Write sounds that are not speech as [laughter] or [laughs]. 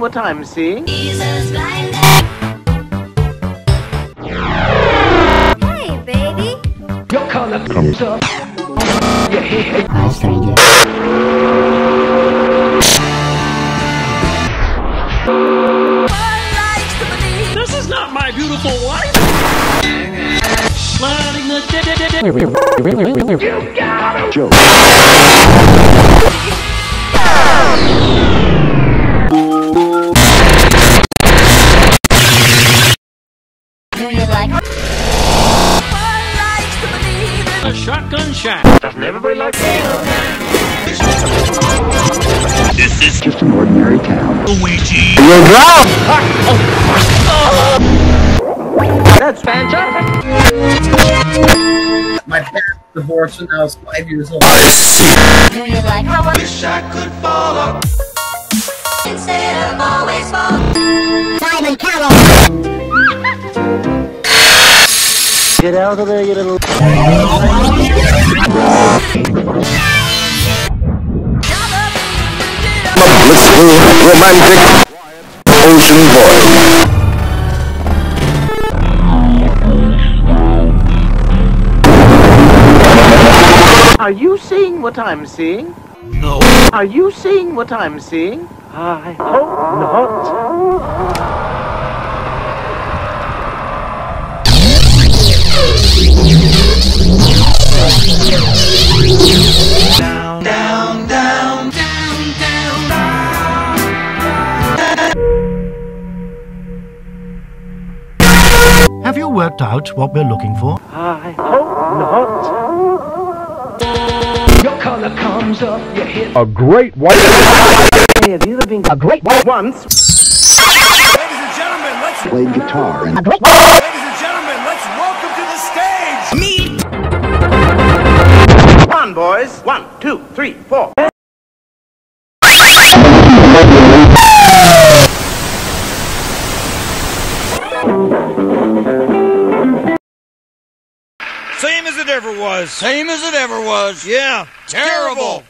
what I'm seeing? Jesus blinded. Hey, baby. Your color comes up. Your head. Hi, stranger. This is not my beautiful wife. Sliding the Do you like a shotgun shack. Just an ordinary town. My parents divorced when I was five years old. Do you like Wish I could fall up instead of always fall. Simon Cowell. Get out of there, you little. romantic ocean voice. Are you seeing what I'm seeing? No. Are you seeing what I'm seeing? I hope not. Have you worked out what we're looking for? I hope not. Your color comes up. Your head. A great white [laughs] Hey, have you ever been a great one once? Played guitar and gentlemen, let's welcome to the stage! Me Come on, boys. One, two, three, four. Same as ever was. Same as it ever was. Yeah. Terrible.